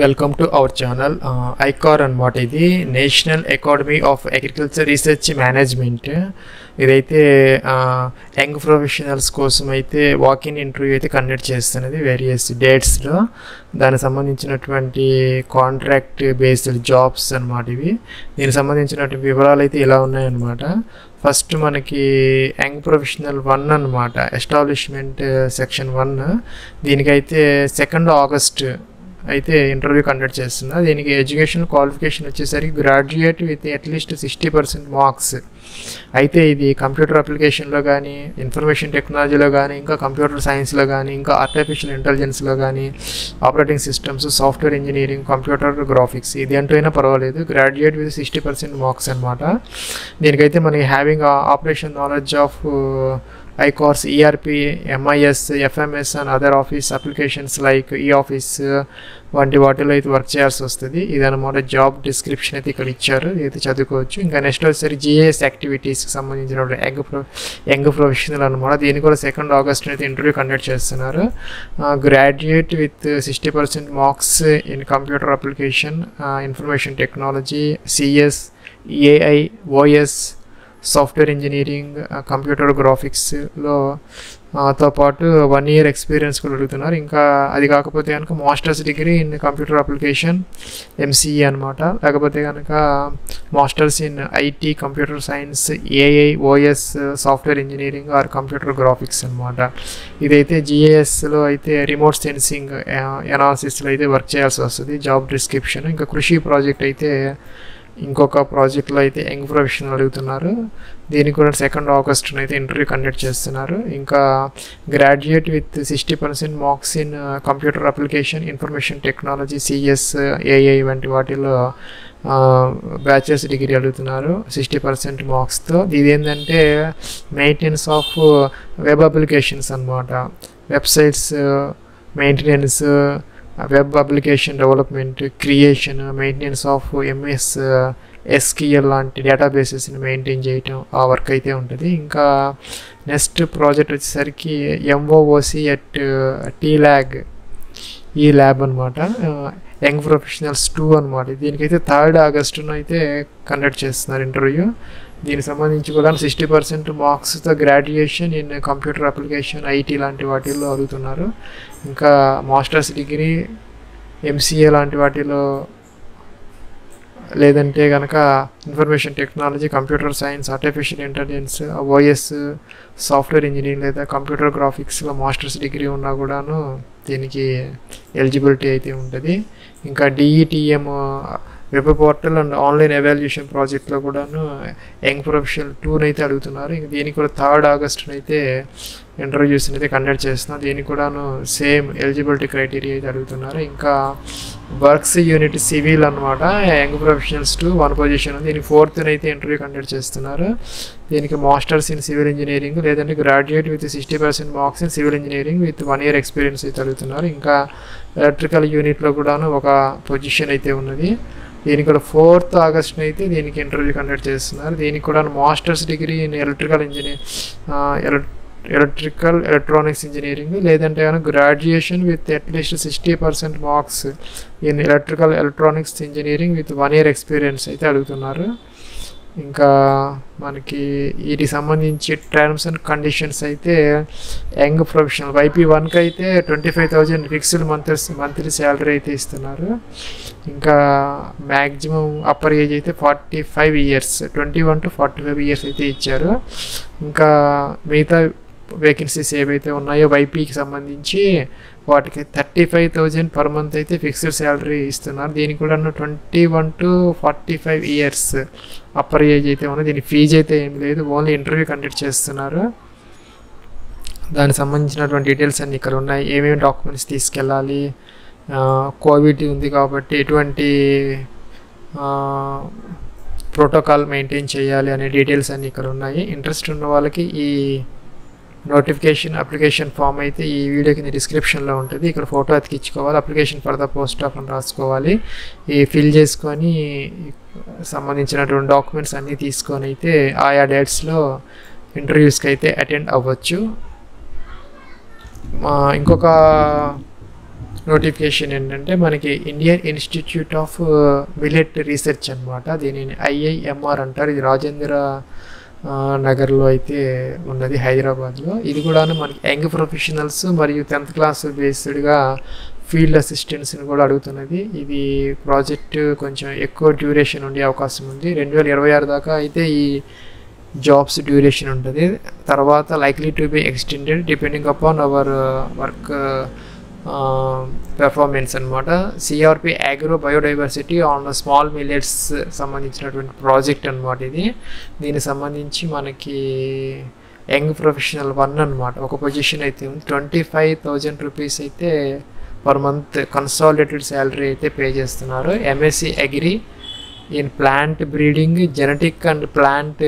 Welcome to our channel ICAR అనమాట ఇది. National academy of agriculture research management ఇదైతే young professionals కోసం అయితే వాకిన్ ఇంటర్వ్యూ అయితే కండక్ట్ చేస్తున్నది వేరియస్ డేట్స్లో దానికి సంబంధించినటువంటి కాంట్రాక్ట్ బేస్డ్ జాబ్స్ అనమాట ఇవి. దీనికి సంబంధించినటువంటి వివరాలు అయితే ఇలా ఉన్నాయన్నమాట. ఫస్ట్ మనకి యంగ్ ప్రొఫెషనల్ వన్ అనమాట ఎస్టాబ్లిష్మెంట్ సెక్షన్ వన్ దీనికైతే సెకండ్ ఆగస్ట్ అయితే ఇంటర్వ్యూ కండక్ట్ చేస్తున్నా. దీనికి ఎడ్యుకేషన్ క్వాలిఫికేషన్ వచ్చేసరికి graduate with at least sixty percent marks అయితే ఇది కంప్యూటర్ అప్లికేషన్లో కానీ ఇన్ఫర్మేషన్ టెక్నాలజీలో కానీ ఇంకా కంప్యూటర్ సైన్స్లో కానీ ఇంకా ఆర్టిఫిషియల్ ఇంటెలిజెన్స్లో కానీ operating systems software engineering computer graphics ఇది అంటూ అయినా పర్వాలేదు. Graduate with sixty percent marks అనమాట దీనికైతే మనకి having operation knowledge of iCourse, ERP, MIS, FMS and other office applications like e office వంటి వాటిలో అయితే వర్క్ చేయాల్సి వస్తుంది. ఇదన్నమాట జాబ్ డిస్క్రిప్షన్ అయితే ఇక్కడ ఇచ్చారు. ఇది చదువుకోవచ్చు. ఇంకా నెక్స్ట్ వచ్చేసరి జిఏఎస్ యాక్టివిటీస్కి సంబంధించిన యంగ్ ప్రొ యంగ్ ప్రొఫెషనల్ అనమాట. దీన్ని కూడా సెకండ్ ఆగస్ట్ అయితే ఇంటర్వ్యూ కండక్ట్ చేస్తున్నారు. Graduate with sixty percent marks in computer application information technology CS AI OS software engineering computer గ్రాఫిక్స్లో తో పాటు వన్ ఇయర్ ఎక్స్పీరియన్స్ కూడా అడుగుతున్నారు. ఇంకా అది కాకపోతే కనుక masters degree in computer application MCE అనమాట లేకపోతే కనుక masters in IT computer science AI OS software engineering or computer graphics అనమాట ఇదైతే జిఏఎస్లో అయితే రిమోట్ సెన్సింగ్ ఎనాలిసిస్లో అయితే వర్క్ చేయాల్సి వస్తుంది. జాబ్ డిస్క్రిప్షన్ ఇంకా కృషి ప్రాజెక్ట్ అయితే ఇంకొక ప్రాజెక్ట్లో అయితే యంగ్ ప్రొఫెషనల్ అడుగుతున్నారు. దీనికి కూడా సెకండ్ ఆగస్టున అయితే ఇంటర్వ్యూ కండక్ట్ చేస్తున్నారు. ఇంకా graduate with sixty percent marks in computer application information technology CS AI వంటి వాటిలో బ్యాచిలర్స్ డిగ్రీ అడుగుతున్నారు. సిక్స్టీ పర్సెంట్ మార్క్స్తో ఇది ఏంటంటే మెయింటెనెన్స్ ఆఫ్ వెబ్ అప్లికేషన్స్ అనమాట websites maintenance web application development creation maintenance of MS SQL లాంటి డేటాబేసెస్ని మెయింటైన్ చేయటం ఆ వర్క్ అయితే ఉంటుంది. ఇంకా నెక్స్ట్ ప్రాజెక్ట్ వచ్చేసరికి MOOC at T lab e lab అనమాట యంగ్ ప్రొఫెషనల్స్ టూ అనమాట దీనికైతే థర్డ్ ఆగస్టున అయితే కండక్ట్ చేస్తున్నారు ఇంటర్వ్యూ దీనికి సంబంధించి కూడా sixty percent మార్క్స్తో graduation in computer application IT లాంటి వాటిల్లో అడుగుతున్నారు. ఇంకా మాస్టర్స్ డిగ్రీ ఎంసీఏ లాంటి వాటిలో లేదంటే కనుక information technology computer science artificial intelligence OS software engineering లేదా కంప్యూటర్ గ్రాఫిక్స్లో మాస్టర్స్ డిగ్రీ ఉన్నా కూడాను దీనికి ఎలిజిబిలిటీ అయితే ఉంటుంది. ఇంకా DETM web portal and online evaluation ప్రాజెక్ట్లో కూడాను యంగ్ ప్రొఫెషనల్ టూర్ అయితే అడుగుతున్నారు. ఇంక దీనికి కూడా థర్డ్ ఆగస్టునైతే ఇంటర్వ్యూస్ అయితే కండక్ట్ చేస్తున్నాను దీనికి కూడాను సేమ్ ఎలిజిబిలిటీ క్రైటీరియా అయితే అడుగుతున్నారు. ఇంకా వర్క్స్ యూనిట్ సివిల్ అనమాట young professionals two one position ఉంది. దీనికి ఫోర్త్ అయితే ఇంటర్వ్యూ కండక్ట్ చేస్తున్నారు. దీనికి మాస్టర్స్ ఇన్ సివిల్ ఇంజనీరింగ్ లేదంటే graduate with sixty percent marks in civil engineering with one year experience అయితే అడుగుతున్నారు. ఇంకా ఎలక్ట్రికల్ యూనిట్లో కూడాను ఒక పొజిషన్ అయితే ఉన్నది. దీనికి కూడా ఫోర్త్ ఆగస్ట్ అయితే దీనికి ఇంటర్వ్యూ కండక్ట్ చేస్తున్నారు. దీనికి కూడా masters degree in electrical engineer electrical electronics engineering లేదంటే కనుక graduation with at least sixty percent marks in electrical electronics engineering with one year experience అయితే అడుగుతున్నారు. ఇంకా మనకి వీటికి సంబంధించి టర్మ్స్ అండ్ కండిషన్స్ అయితే యంగ్ ప్రొఫెషనల్ వైపీ వన్కి అయితే twenty five thousand fixed monthly monthly salary అయితే ఇస్తున్నారు. ఇంకా మ్యాక్సిమం అప్పర్ ఏజ్ అయితే forty five years twenty one to forty five years అయితే ఇచ్చారు. ఇంకా మిగతా వేకెన్సీస్ ఏవైతే ఉన్నాయో వైపీకి సంబంధించి వాటికి thirty five thousand per month అయితే ఫిక్స్డ్ శాలరీ ఇస్తున్నారు. దీనికి కూడా twenty one to forty five years upper age అయితే ఉన్నది దీని ఫీజు అయితే ఏం లేదు. ఓన్లీ ఇంటర్వ్యూ కండక్ట్ చేస్తున్నారు. దానికి సంబంధించినటువంటి డీటెయిల్స్ అన్నీ ఇక్కడ ఉన్నాయి. ఏమేమి డాక్యుమెంట్స్ తీసుకెళ్ళాలి? కోవిడ్ ఉంది కాబట్టి ఎటువంటి ప్రోటోకాల్ మెయింటైన్ చేయాలి అనే డీటెయిల్స్ అన్నీ ఇక్కడ ఉన్నాయి. ఇంట్రెస్ట్ ఉన్న వాళ్ళకి ఈ నోటిఫికేషన్ అప్లికేషన్ ఫామ్ అయితే ఈ వీడియో కింద డిస్క్రిప్షన్లో ఉంటుంది. ఇక్కడ photo అతికించుకోవాలి application for the post of అని రాసుకోవాలి. ఈ ఫిల్ చేసుకొని సంబంధించినటువంటి డాక్యుమెంట్స్ అన్నీ తీసుకొని అయితే ఆయా డేట్స్లో ఇంటర్వ్యూస్కి అయితే అటెండ్ అవ్వచ్చు. ఇంకొక నోటిఫికేషన్ ఏంటంటే మనకి Indian Institute of Millet Research అనమాట దీనిని ఐఐఎంఆర్ అంటారు. ఇది రాజేంద్ర నగర్లో అయితే ఉన్నది హైదరాబాద్లో. ఇది కూడా మనకి యంగ్ ప్రొఫెషనల్స్ మరియు టెన్త్ క్లాస్ బేస్డ్గా ఫీల్డ్ అసిస్టెంట్స్ని కూడా అడుగుతున్నది. ఇది ప్రాజెక్ట్ కొంచెం ఎక్కువ డ్యూరేషన్ ఉండే అవకాశం ఉంది. రెండు వేల ఇరవై ఆరు దాకా అయితే ఈ జాబ్స్ డ్యూరేషన్ ఉంటుంది. తర్వాత likely to be extended depending upon our work performance అనమాట CRP agro biodiversity on small millets సంబంధించినటువంటి ప్రాజెక్ట్ అనమాట ఇది. దీనికి సంబంధించి మనకి యంగ్ ప్రొఫెషనల్ వన్ అనమాట ఒక పొజిషన్ అయితే ఉంది. ట్వంటీ ఫైవ్ థౌజండ్ రూపీస్ అయితే పర్ మంత్ కన్సాలిడేటెడ్ శాలరీ అయితే పే చేస్తున్నారు. MSc agri in plant breeding genetic and plant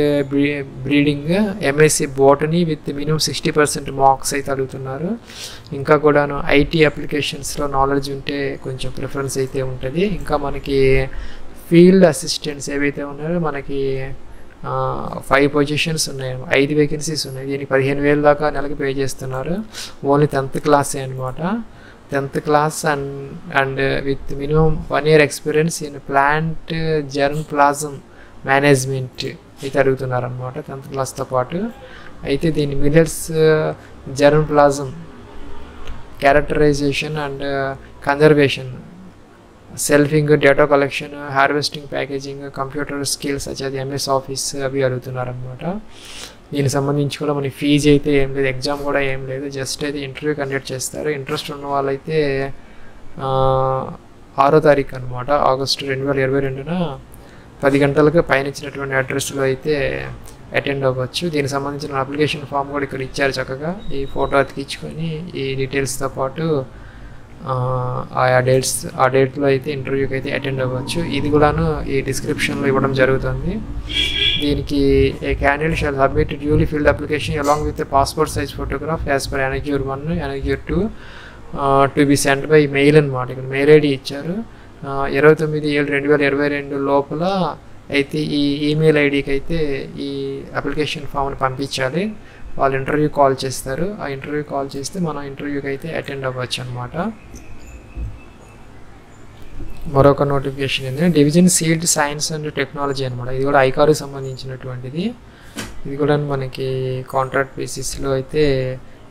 breeding MSc botany with minimum sixty percent marks అయితే అడుగుతున్నారు. ఇంకా కూడాను ఐటీ అప్లికేషన్స్లో నాలెడ్జ్ ఉంటే కొంచెం ప్రిఫరెన్స్ అయితే ఉంటుంది. ఇంకా మనకి ఫీల్డ్ అసిస్టెంట్స్ ఏవైతే ఉన్నాయో మనకి ఫైవ్ పొజిషన్స్ ఉన్నాయి. ఐదు వేకెన్సీస్ ఉన్నాయి. దీనికి పదిహేను వేల దాకా నెలకి పే చేస్తున్నారు. ఓన్లీ టెన్త్ క్లాసే అనమాట tenth class and and with minimum one year experience in plant germplasm management అయితే అడుగుతున్నారనమాట టెన్త్ క్లాస్తో పాటు. అయితే దీని millets germplasm characterization and conservation selfing data collection harvesting packaging computer skills వచ్చేది ఎంఎస్ ఆఫీస్ అవి అడుగుతున్నారనమాట దీనికి సంబంధించి కూడా మనకి ఫీజు అయితే ఏం లేదు ఎగ్జామ్ కూడా ఏం లేదు. జస్ట్ అయితే ఇంటర్వ్యూ కండక్ట్ చేస్తారు. ఇంట్రెస్ట్ ఉన్న వాళ్ళైతే ఆరో తారీఖు అనమాట ఆగస్టు రెండు వేల ఇరవై రెండున పది గంటలకు పైన ఇచ్చినటువంటి అడ్రస్లో అయితే అటెండ్ అవ్వచ్చు. దీనికి సంబంధించిన అప్లికేషన్ ఫామ్ కూడా ఇక్కడ ఇచ్చారు చక్కగా. ఈ ఫోటో అతికించుకొని ఈ డీటెయిల్స్తో పాటు ఆయా డేట్స్ ఆ డేట్లో అయితే ఇంటర్వ్యూకి అయితే అటెండ్ అవ్వచ్చు. ఇది కూడాను ఈ డిస్క్రిప్షన్లో ఇవ్వడం జరుగుతుంది. దీనికి a candidate shall submit duly filled application along with passport size photograph as per annexure one annexure two to be send by mail అనమాట ఇక్కడ మెయిల్ ఐడి ఇచ్చారు. ఇరవై తొమ్మిది ఏడు రెండు వేల ఇరవై రెండు లోపల అయితే ఈ ఈమెయిల్ ఐడికి అయితే ఈ అప్లికేషన్ ఫామ్ని పంపించాలి. వాళ్ళు ఇంటర్వ్యూ కాల్ చేస్తారు. ఆ ఇంటర్వ్యూ కాల్ చేస్తే మనం ఇంటర్వ్యూకి అయితే అటెండ్ అవ్వచ్చు అనమాట మరొక నోటిఫికేషన్ ఏంటంటే division seed science and technology అనమాట ఇది కూడా ఐకారు సంబంధించినటువంటిది. ఇది కూడా మనకి కాంట్రాక్ట్ బేసిస్లో అయితే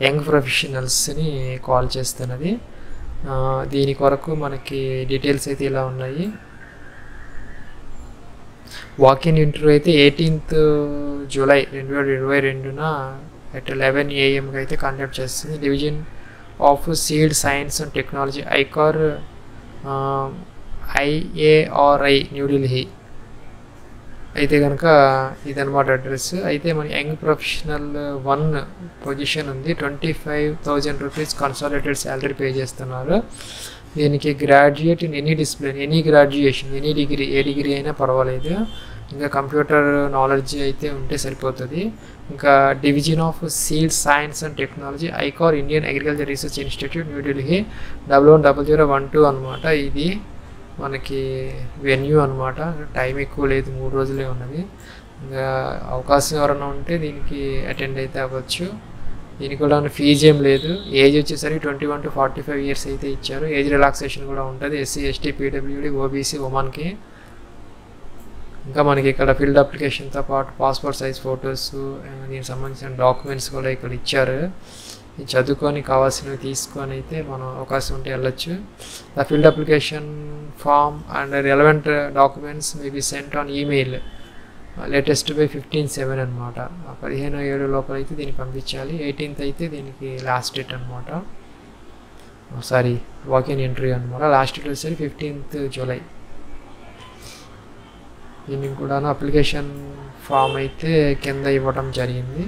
యంగ్ ప్రొఫెషనల్స్ని కాల్ చేస్తున్నది. దీని కొరకు మనకి డీటెయిల్స్ అయితే ఇలా ఉన్నాయి. వాకిన్ ఇంటర్వ్యూ అయితే ఎయిటీన్త్ జూలై రెండు వేల ఇరవై రెండున అట్ లెవెన్ ఏఎంకి అయితే కండక్ట్ చేస్తుంది. Division of seed science and technology ICAR IARI New Delhi అయితే కనుక ఇదనమాట అడ్రస్ అయితే మన యంగ్ ప్రొఫెషనల్ వన్ పొజిషన్ ఉంది. Twenty five thousand rupees consolidated salary pay చేస్తున్నారు. దీనికి graduate in any discipline any graduation any degree A degree అయినా పర్వాలేదు. ఇంకా కంప్యూటర్ నాలెడ్జ్ అయితే ఉంటే సరిపోతుంది. ఇంకా division of seeds science and technology ICAR Indian agriculture research institute New Delhi double one double zero one two అనమాట ఇది. మనకి వెన్యూ అనమాట టైం ఎక్కువ లేదు మూడు రోజులే ఉన్నది. ఇంకా అవకాశం ఎవరైనా ఉంటే దీనికి అటెండ్ అయితే అవ్వచ్చు. దీనికి కూడా ఫీజు ఏం లేదు. ఏజ్ వచ్చేసరికి twenty one to forty five years అయితే ఇచ్చారు. ఏజ్ రిలాక్సేషన్ కూడా ఉంటుంది. ఎస్సీ ఎస్టీ పీడబ్ల్యూడి ఓబీసీ ఉమెన్కి ఇంకా మనకి ఇక్కడ ఫీల్డ్ అప్లికేషన్తో పాటు పాస్పోర్ట్ సైజ్ ఫొటోస్ దీనికి సంబంధించిన డాక్యుమెంట్స్ కూడా ఇక్కడ ఇచ్చారు. చదువుకొని కావాల్సినవి తీసుకొని అయితే మనం అవకాశం ఉంటే వెళ్ళొచ్చు. The filled application form and relevant documents may be sent on email latest by fifteen seven అనమాట పదిహేను ఏడు లోపల అయితే దీన్ని పంపించాలి. ఎయిటీన్త్ అయితే దీనికి లాస్ట్ డేట్ అనమాట సారీ వాకిన్ ఎంట్రీ అనమాట లాస్ట్ డేట్ వచ్చేసరికి ఫిఫ్టీన్త్ జూలై దీనికి కూడా అప్లికేషన్ ఫామ్ అయితే కింద ఇవ్వడం జరిగింది.